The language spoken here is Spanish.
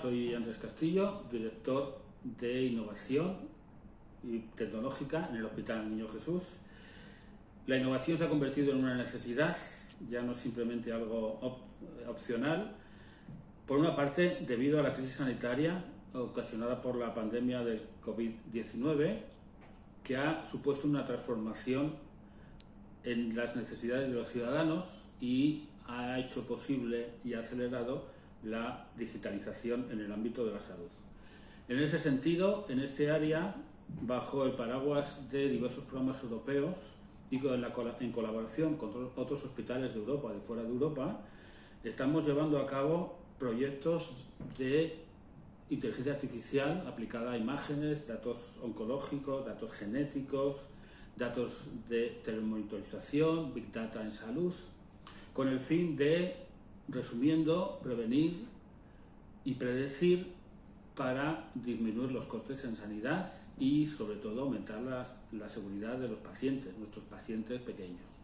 Soy Andrés Castillo, director de innovación y tecnológica en el Hospital Niño Jesús. La innovación se ha convertido en una necesidad, ya no simplemente algo opcional. Por una parte, debido a la crisis sanitaria ocasionada por la pandemia del COVID-19, que ha supuesto una transformación en las necesidades de los ciudadanos y ha hecho posible y acelerado la digitalización en el ámbito de la salud. En ese sentido, en este área, bajo el paraguas de diversos programas europeos y en colaboración con otros hospitales de Europa, de fuera de Europa, estamos llevando a cabo proyectos de inteligencia artificial aplicada a imágenes, datos oncológicos, datos genéticos, datos de telemonitorización, Big Data en salud, con el fin de resumiendo, prevenir y predecir para disminuir los costes en sanidad y sobre todo aumentar la seguridad de los pacientes, nuestros pacientes pequeños.